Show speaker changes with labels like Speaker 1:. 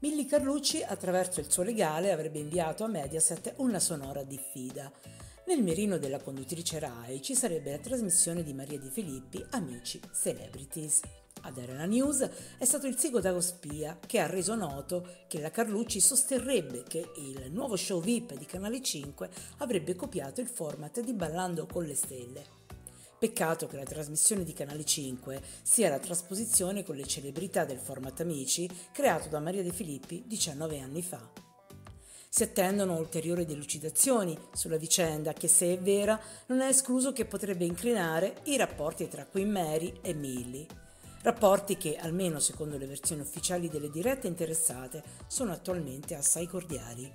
Speaker 1: Milli Carlucci, attraverso il suo legale, avrebbe inviato a Mediaset una sonora diffida. Nel mirino della conduttrice RAI ci sarebbe la trasmissione di Maria Di Filippi, Amici Celebrities. A dare la news è stato il Sigo Dagospia che ha reso noto che la Carlucci sosterrebbe che il nuovo show VIP di Canale 5 avrebbe copiato il format di Ballando con le Stelle. Peccato che la trasmissione di Canale 5 sia la trasposizione con le celebrità del format Amici creato da Maria De Filippi 19 anni fa. Si attendono ulteriori delucidazioni sulla vicenda che, se è vera, non è escluso che potrebbe incrinare i rapporti tra Queen Mary e Millie. Rapporti che, almeno secondo le versioni ufficiali delle dirette interessate, sono attualmente assai cordiali.